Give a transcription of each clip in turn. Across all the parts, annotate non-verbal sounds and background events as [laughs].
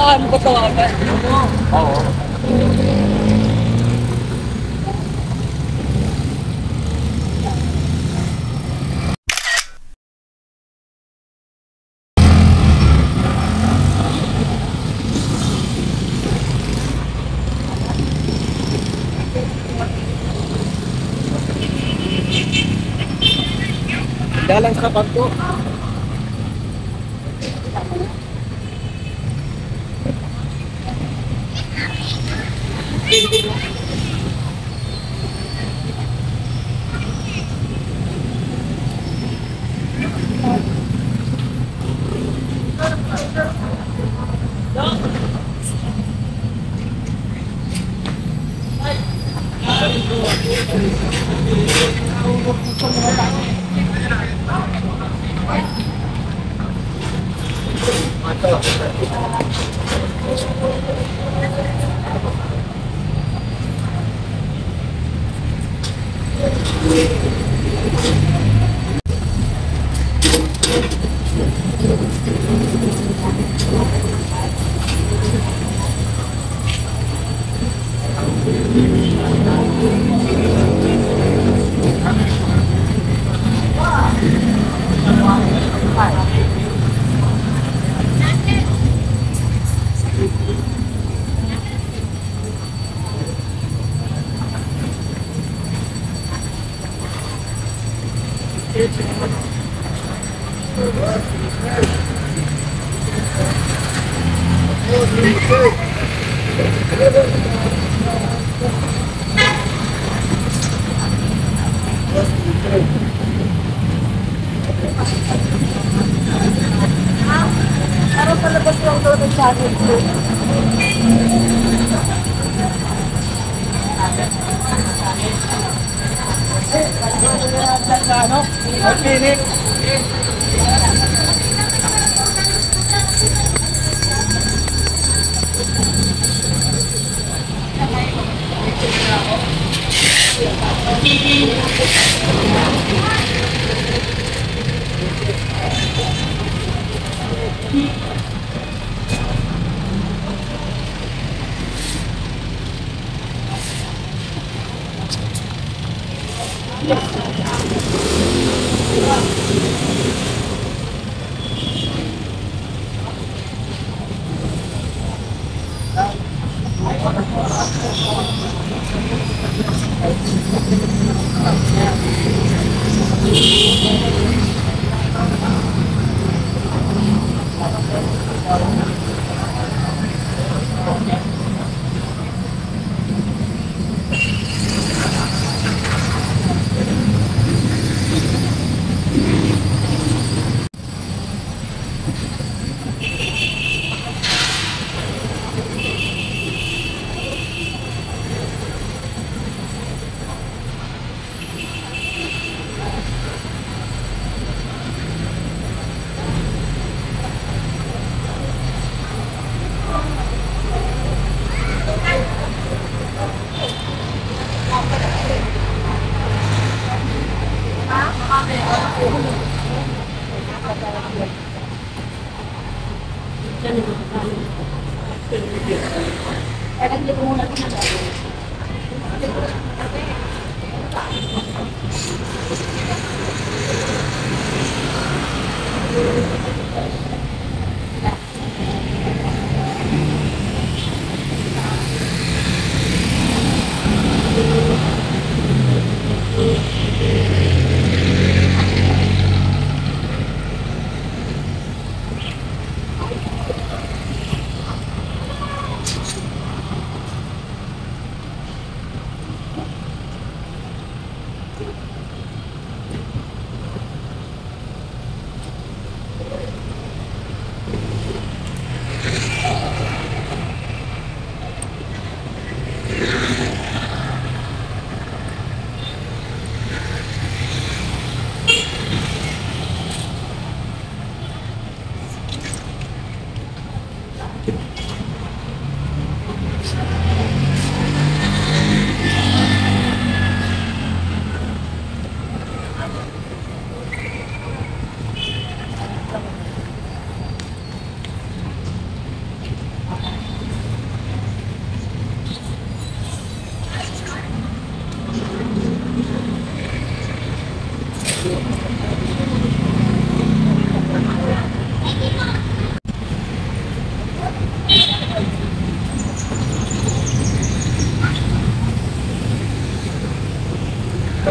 Saan ko tawagan? Oo. Dalang sa pagto.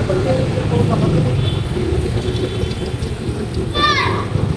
Thank you.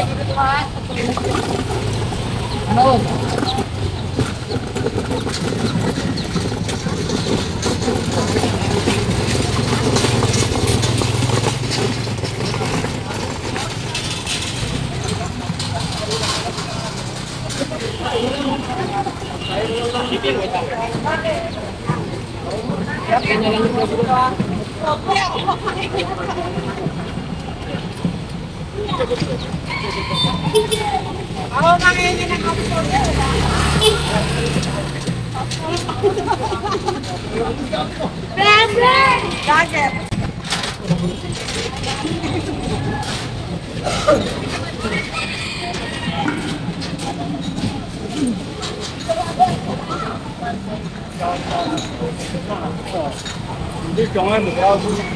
いただきます。你讲的目标是什么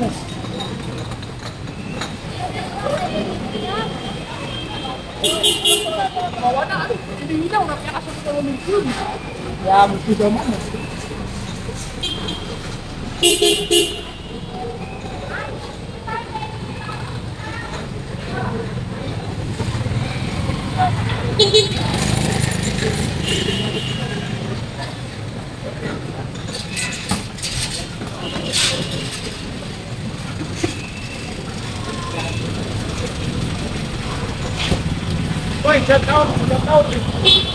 ？Thank you. Ya, mesti zaman. Thank you. Wait, shut down, shut down.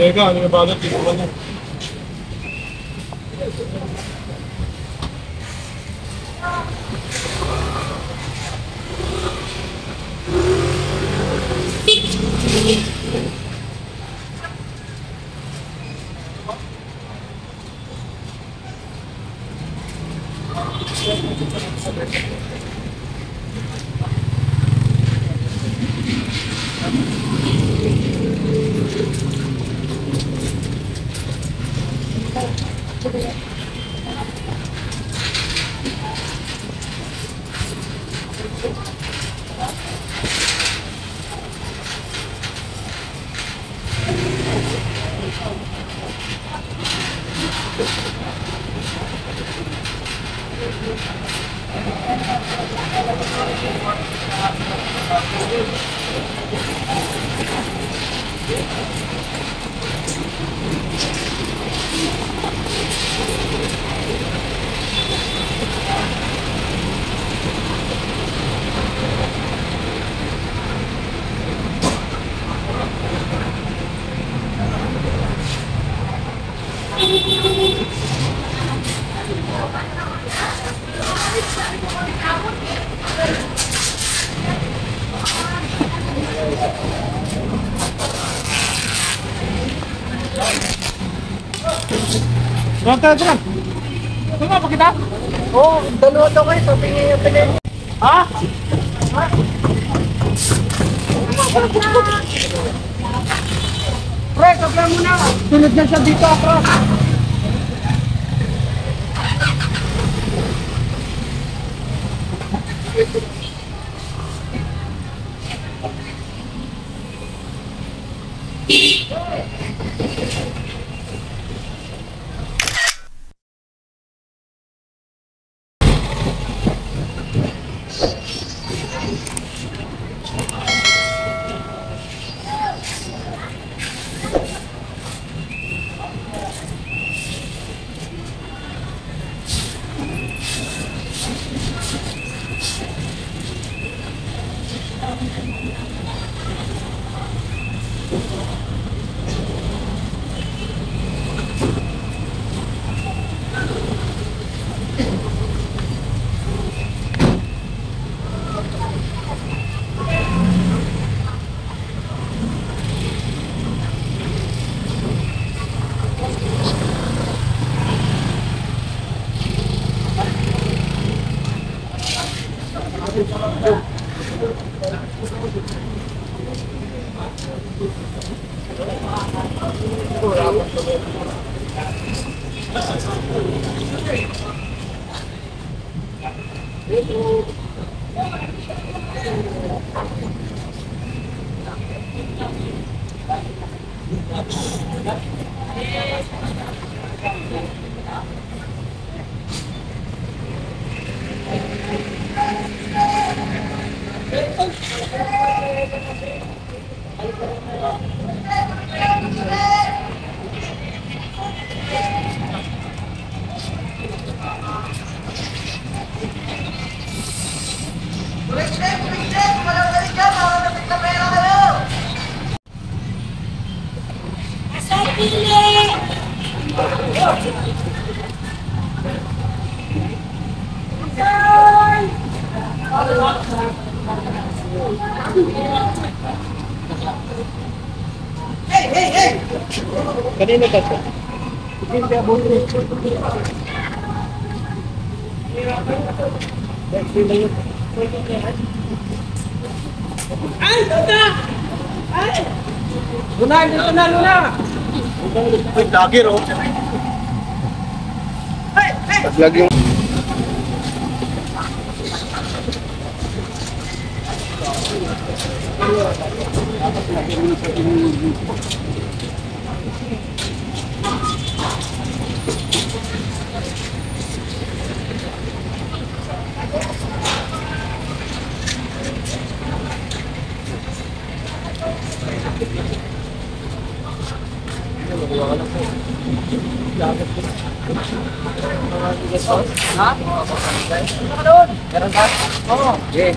Beyda Hanım'ı bağlayıp 这个是 Doon tayo, doon. Doon nga, pakita. Oo, oh, dalawa daw kayo. Sabi niya yung pinay. Ha? Pre, kapla mo na. Sunod na siya dito, pre. Kanino Luna, dito na, Luna! Ay, dagger oh. Ay, ay! Naglag yung... Ano ka doon? Meron ka? Oo. Okay.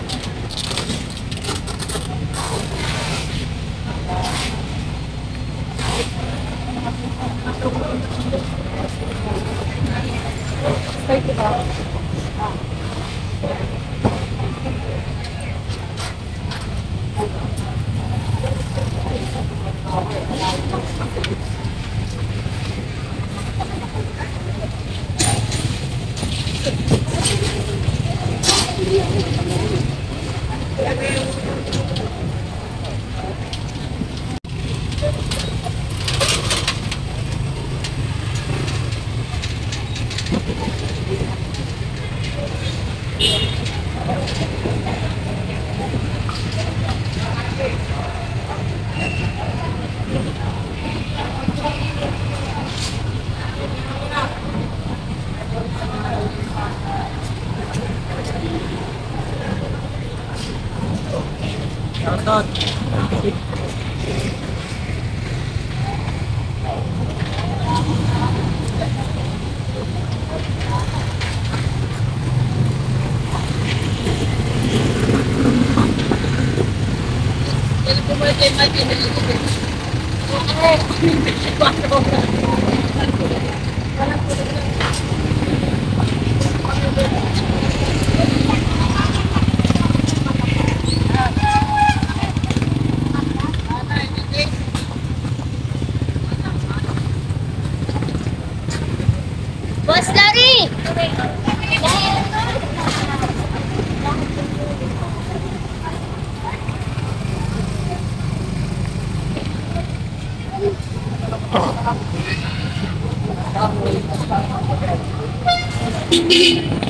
Boss Thank you.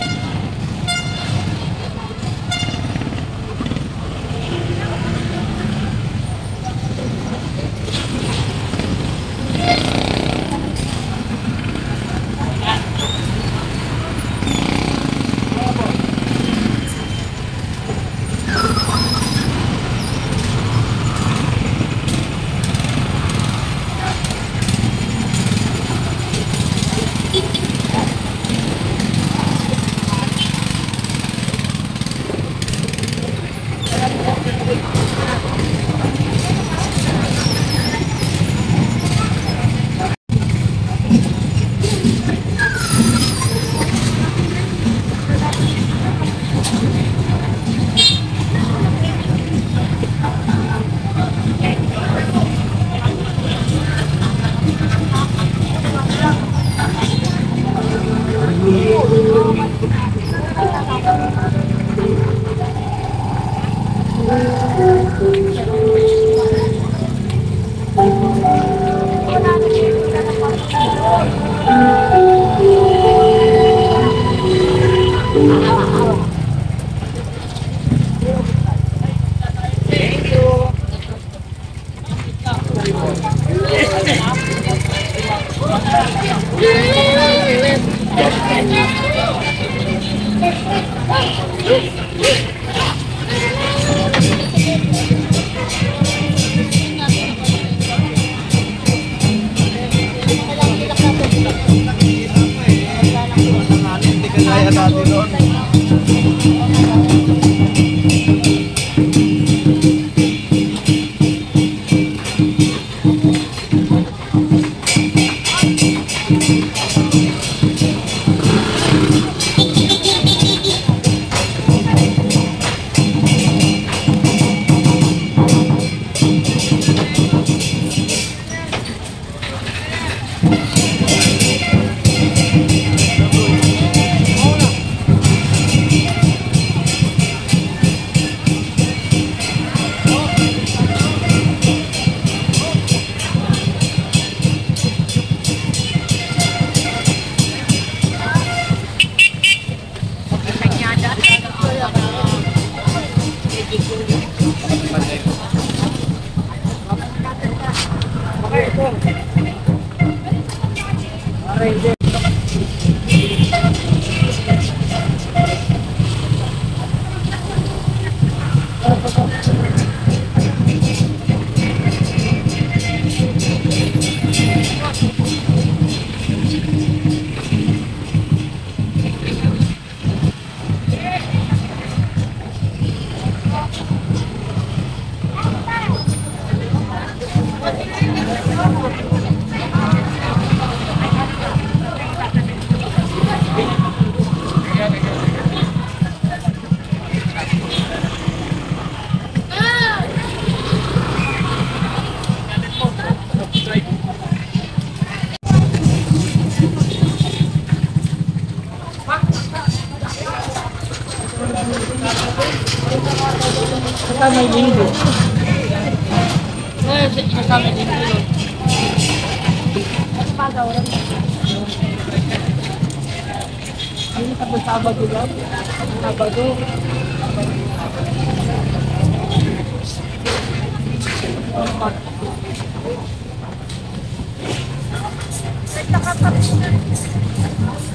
Yung linggo. Eh, kasama yung linggo. Hindi ka ba Sabado lang? Sabado. World.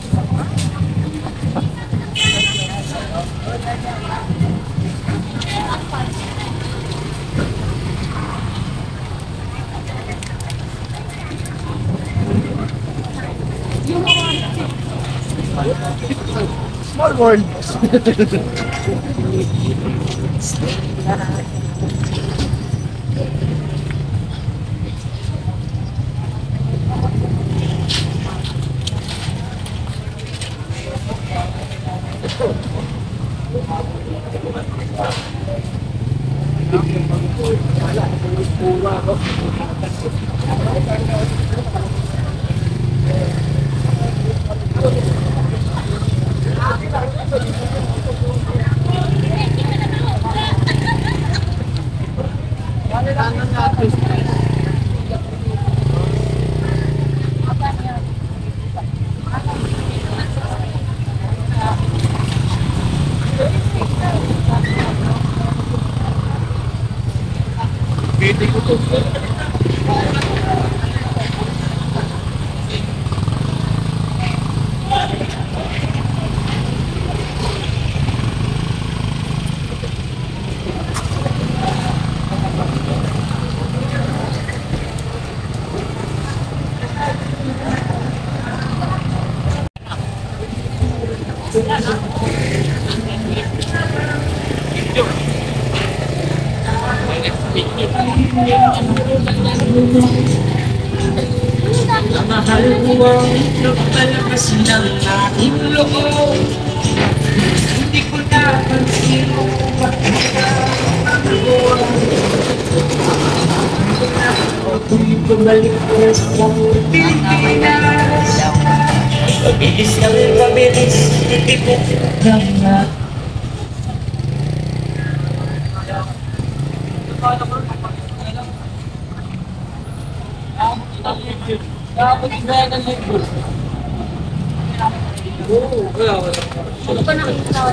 Mahal [laughs] Pilipinas Mabilis ang mabilis, hindi mo kaya Dapat na ng libro. Oo, kaya wala. Ano pa nakikita ko?